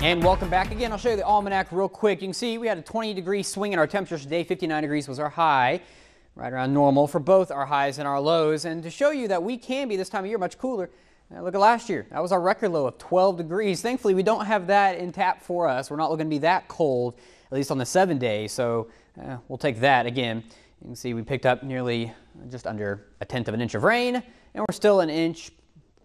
And welcome back again. I'll show you the almanac real quick. You can see we had a 20 degree swing in our temperatures today. 59 degrees was our high, right around normal for both our highs and our lows. And to show you that we can be this time of year much cooler, now look at last year. That was our record low of 12 degrees. Thankfully, we don't have that in tap for us. We're not looking to be that cold, at least on the seven day. So uh, we'll take that again. You can see we picked up nearly just under a tenth of an inch of rain, and we're still an inch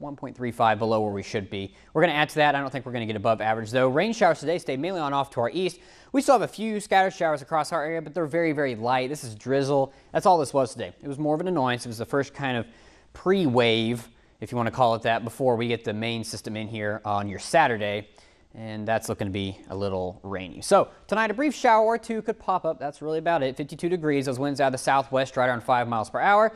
1.35 below where we should be. We're going to add to that. I don't think we're going to get above average, though. Rain showers today stay mainly on off to our east. We still have a few scattered showers across our area, but they're very, very light. This is drizzle. That's all this was today. It was more of an annoyance. It was the first kind of pre-wave, if you want to call it that, before we get the main system in here on your Saturday. And that's looking to be a little rainy. So tonight, a brief shower or two could pop up. That's really about it. 52 degrees. Those winds out of the southwest, right around 5 miles per hour.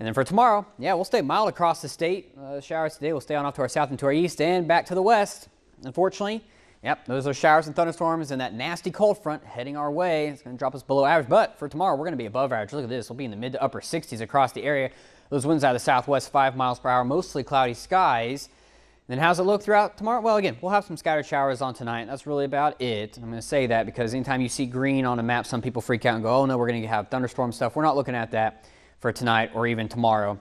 And then for tomorrow, yeah, we'll stay mild across the state. Uh, showers today will stay on off to our south and to our east and back to the west. Unfortunately, yep, those are showers and thunderstorms and that nasty cold front heading our way. It's going to drop us below average. But for tomorrow, we're going to be above average. Look at this. We'll be in the mid to upper 60s across the area. Those winds out of the southwest, 5 miles per hour, mostly cloudy skies. Then how's it look throughout tomorrow? Well, again, we'll have some scattered showers on tonight. That's really about it. I'm going to say that because anytime you see green on a map, some people freak out and go, oh no, we're going to have thunderstorm stuff. We're not looking at that for tonight or even tomorrow.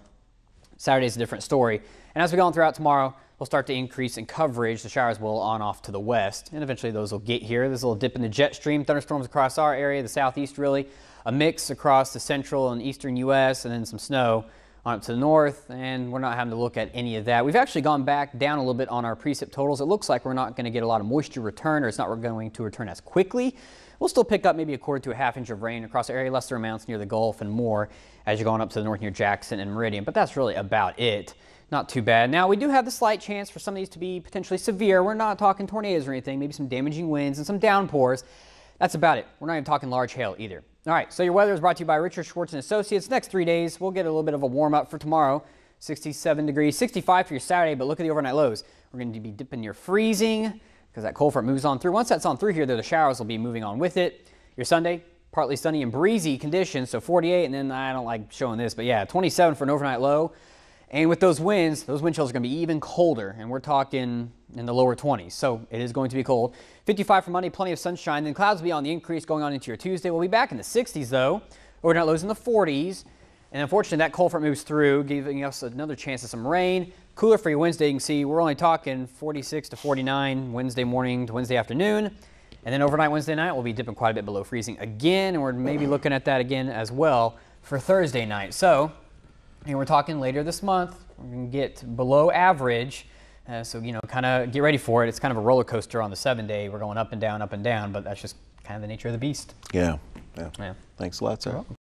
Saturday's a different story. And as we go on throughout tomorrow, we'll start to increase in coverage. The showers will on off to the west, and eventually those will get here. There's a little dip in the jet stream, thunderstorms across our area, the southeast really, a mix across the central and eastern U.S., and then some snow on up to the north, and we're not having to look at any of that. We've actually gone back down a little bit on our precip totals. It looks like we're not going to get a lot of moisture return, or it's not going to return as quickly. We'll still pick up maybe a quarter to a half inch of rain across the area, lesser amounts near the Gulf and more as you're going up to the north near Jackson and Meridian, but that's really about it. Not too bad. Now, we do have the slight chance for some of these to be potentially severe. We're not talking tornadoes or anything, maybe some damaging winds and some downpours. That's about it. We're not even talking large hail either. All right, so your weather is brought to you by Richard Schwartz and Associates. Next three days, we'll get a little bit of a warm up for tomorrow. 67 degrees, 65 for your Saturday, but look at the overnight lows. We're going to be dipping near freezing because that cold front moves on through. Once that's on through here, though, the showers will be moving on with it. Your Sunday, partly sunny and breezy conditions, so 48, and then I don't like showing this, but yeah, 27 for an overnight low. And with those winds, those wind chills are going to be even colder, and we're talking in the lower 20s, so it is going to be cold. 55 for Monday, plenty of sunshine. Then clouds will be on the increase going on into your Tuesday. We'll be back in the 60s, though. Overnight lows in the 40s. And unfortunately, that cold front moves through, giving us another chance of some rain. Cooler for your Wednesday, you can see we're only talking 46 to 49 Wednesday morning to Wednesday afternoon. And then overnight Wednesday night, we'll be dipping quite a bit below freezing again, and we're maybe looking at that again as well for Thursday night. So, and we're talking later this month, we're going to get below average. Uh, so, you know, kind of get ready for it. It's kind of a roller coaster on the seven day. We're going up and down, up and down, but that's just kind of the nature of the beast. Yeah. Yeah. Yeah. Thanks a lot, sir.